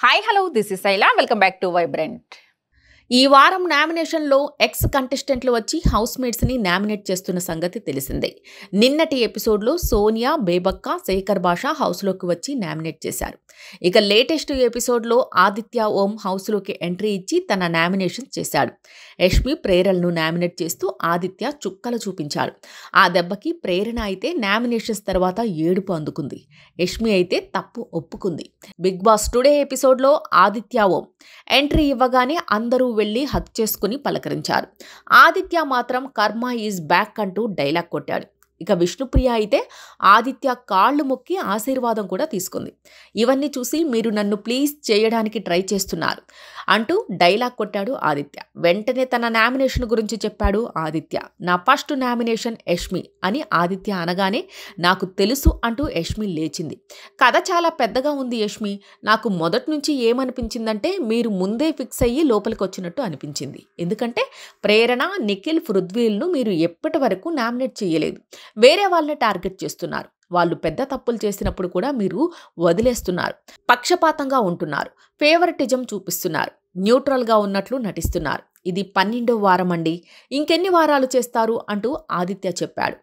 Hi, hello, this is Saila. Welcome back to Vibrant. ఈ వారం నామినేషన్లో ఎక్స్ కంటెస్టెంట్లు వచ్చి హౌస్ మేట్స్ని నామినేట్ చేస్తున్న సంగతి తెలిసిందే. నిన్నటి ఎపిసోడ్లో సోనియా బేబక్క శేఖర్ భాష హౌస్లోకి వచ్చి నామినేట్ చేశారు. ఇక లేటెస్ట్ ఎపిసోడ్లో ఆదిత్య ఓం హౌస్లోకి ఎంట్రీ ఇచ్చి తన నామినేషన్ చేశాడు. యష్మి ప్రేరణను నామినేట్ చేస్తూ ఆదిత్య చుక్కలు చూపించాడు. ఆ దెబ్బకి ప్రేరణ అయితే నామినేషన్స్ తర్వాత ఏడుపు అందుకుంది. యష్మి అయితే తప్పు ఒప్పుకుంది. బిగ్ బాస్ టుడే ఎపిసోడ్లో ఆదిత్య ఓం ఎంట్రీ ఇవ్వగానే అందరూ వెళ్ళి హక్ చేసుకుని పలకరించారు. ఆదిత్య మాత్రం కర్మ ఈజ్ బ్యాక్ అంటూ డైలాగ్ కొట్టాడు. ఇక విష్ణుప్రియ అయితే ఆదిత్య కాళ్ళు మొక్కి ఆశీర్వాదం కూడా తీసుకుంది. ఇవన్నీ చూసి మీరు నన్ను ప్లీజ్ చేయడానికి ట్రై చేస్తున్నారు అంటూ డైలాగ్ కొట్టాడు ఆదిత్య. వెంటనే తన నామినేషన్ గురించి చెప్పాడు ఆదిత్య. నా ఫస్ట్ నామినేషన్ యష్మి అని ఆదిత్య అనగానే నాకు తెలుసు అంటూ యష్మి లేచింది. కథ చాలా పెద్దగా ఉంది యష్మి. నాకు మొదటి నుంచి ఏమనిపించిందంటే మీరు ముందే ఫిక్స్ అయ్యి లోపలికి వచ్చినట్టు అనిపించింది. ఎందుకంటే ప్రేరణ నిఖిల్ పృథ్వీల్ను మీరు ఎప్పటి వరకు నామినేట్ చేయలేదు. వేరే వాళ్ళని టార్గెట్ చేస్తున్నారు. వాళ్ళు పెద్ద తప్పులు చేసినప్పుడు కూడా మీరు వదిలేస్తున్నారు. పక్షపాతంగా ఉంటున్నారు. ఫేవరెటిజం చూపిస్తున్నారు. న్యూట్రల్గా ఉన్నట్లు నటిస్తున్నారు. ఇది పన్నెండో వారం అండి. ఇంకెన్ని వారాలు చేస్తారు అంటూ ఆదిత్య చెప్పాడు.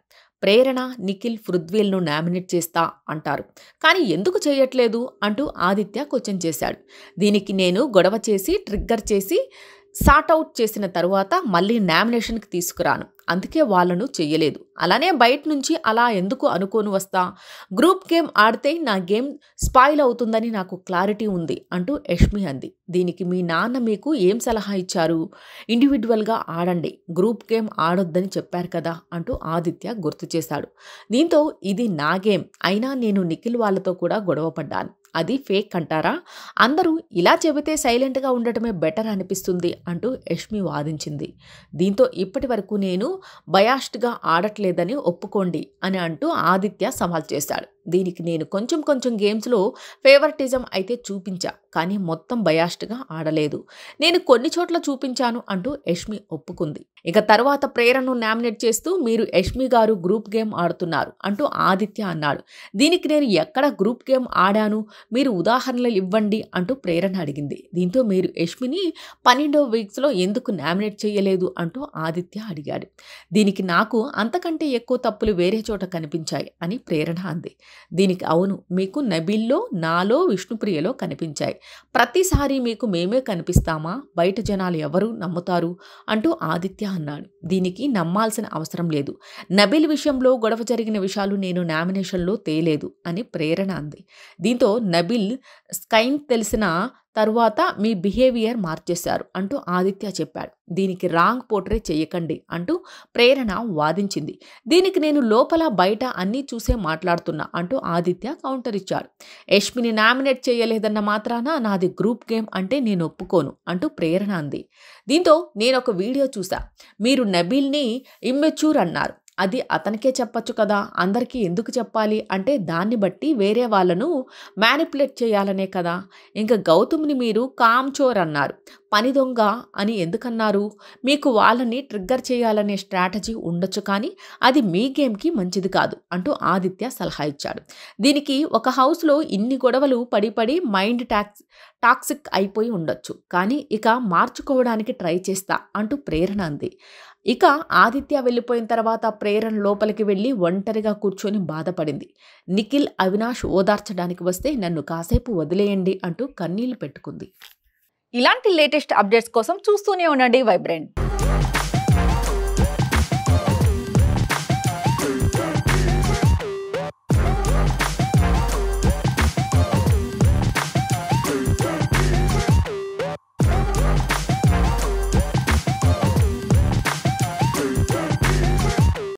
ప్రేరణ నిఖిల్ పృథ్వీల్ను నామినేట్ చేస్తా అంటారు. కానీ ఎందుకు చేయట్లేదు అంటూ ఆదిత్య క్వశ్చన్ చేశాడు. దీనికి నేను గొడవ చేసి ట్రిగ్గర్ చేసి సార్ట్ అవుట్ చేసిన తరువాత మళ్ళీ నామినేషన్కి తీసుకురాను. అందుకే వాళ్ళను చెయ్యలేదు. అలానే బయట నుంచి అలా ఎందుకు అనుకోని వస్తా? గ్రూప్ గేమ్ ఆడితే నా గేమ్ స్పాయిల్ అవుతుందని నాకు క్లారిటీ ఉంది అంటూ యష్మి అంది. దీనికి మీ నాన్న మీకు ఏం సలహా ఇచ్చారు? ఇండివిజువల్గా ఆడండి. గ్రూప్ గేమ్ ఆడొద్దని చెప్పారు కదా అంటూ ఆదిత్య గుర్తు చేశాడు. దీంతో ఇది నా గేమ్. అయినా నేను నిఖిల్ వాళ్ళతో కూడా గొడవ పడ్డాను. అది ఫేక్ అంటారా? అందరూ ఇలా చెబితే సైలెంట్గా ఉండటమే బెటర్ అనిపిస్తుంది అంటూ యష్మి వాదించింది. దీంతో ఇప్పటి వరకు నేను బయాస్డ్గా ఆడట్లేదని ఒప్పుకోండి అని అంటూ ఆదిత్య సవాల్ చేశాడు. దీనికి నేను కొంచెం కొంచెం గేమ్స్లో ఫేవరెటిజం అయితే చూపించా కానీ మొత్తం బయాస్ట్గా ఆడలేదు. నేను కొన్ని చోట్ల చూపించాను అంటూ యష్మి ఒప్పుకుంది. ఇక తర్వాత ప్రేరణను నామినేట్ చేస్తూ మీరు యష్మి గారు గ్రూప్ గేమ్ ఆడుతున్నారు అంటూ ఆదిత్య అన్నాడు. దీనికి నేను ఎక్కడ గ్రూప్ గేమ్ ఆడాను మీరు ఉదాహరణలు ఇవ్వండి అంటూ ప్రేరణ అడిగింది. దీంతో మీరు యష్మిని పన్నెండవ వీక్స్లో ఎందుకు నామినేట్ చేయలేదు అంటూ ఆదిత్య అడిగాడు. దీనికి నాకు అంతకంటే ఎక్కువ తప్పులు వేరే చోట కనిపించాయి అని ప్రేరణ అంది. దీనికి అవును మీకు నబిల్లో నాలో విష్ణుప్రియలో కనిపించాయి. ప్రతిసారి మీకు మేమే కనిపిస్తామా? బయట జనాలు ఎవరు నమ్ముతారు? అంటూ ఆదిత్య అన్నాడు. దీనికి నమ్మాల్సిన అవసరం లేదు. నబిల్ విషయంలో గొడవ జరిగిన విషయాలు నేను నామినేషన్లో తేలేదు అని ప్రేరణ అంది. దీంతో నబిల్ స్కైన్ తెలిసిన తరువాత మీ బిహేవియర్ మార్చేశారు అంటూ ఆదిత్య చెప్పాడు. దీనికి రాంగ్ పోర్ట్రే చేయకండి అంటూ ప్రేరణ వాదించింది. దీనికి నేను లోపల బయట అన్నీ చూసే మాట్లాడుతున్నా అంటూ ఆదిత్య కౌంటర్ ఇచ్చాడు. యష్మిని నామినేట్ చేయలేదన్న మాత్రాన నాది గ్రూప్ గేమ్ అంటే నేను ఒప్పుకోను అంటూ ప్రేరణ అంది. దీంతో నేను ఒక వీడియో చూసా. మీరు నబీల్ని ఇమ్మెచ్యూర్ అన్నారు. అది అతనికే చెప్పచ్చు కదా అందరికీ ఎందుకు చెప్పాలి? అంటే దాన్ని బట్టి వేరే వాళ్ళను మ్యానిపులేట్ చేయాలనే కదా. ఇంకా గౌతమ్ని మీరు కామ్చోర్ అన్నారు పని దొంగ అని ఎందుకన్నారు? మీకు వాళ్ళని ట్రిగ్గర్ చేయాలనే స్ట్రాటజీ ఉండొచ్చు కానీ అది మీ గేమ్కి మంచిది కాదు అంటూ ఆదిత్య సలహా ఇచ్చాడు. దీనికి ఒక హౌస్లో ఇన్ని గొడవలు పడి పడి మైండ్ టాక్స్ టాక్సిక్ అయిపోయి ఉండొచ్చు కానీ ఇక మార్చుకోవడానికి ట్రై చేస్తా అంటూ ప్రేరణ అంది. ఇక ఆదిత్య వెళ్ళిపోయిన తర్వాత ప్రేరణ లోపలికి వెళ్ళి ఒంటరిగా కూర్చొని బాధపడింది. నిఖిల్ అవినాష్ ఓదార్చడానికి వస్తే నన్ను కాసేపు వదిలేయండి అంటూ కన్నీళ్ళు పెట్టుకుంది. ఇలాంటి లేటెస్ట్ అప్డేట్స్ కోసం చూస్తూనే ఉండండి వైబ్రెంట్